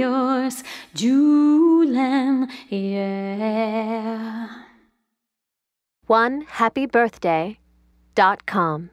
yours, Julian, yeah. One happy birthday dot com.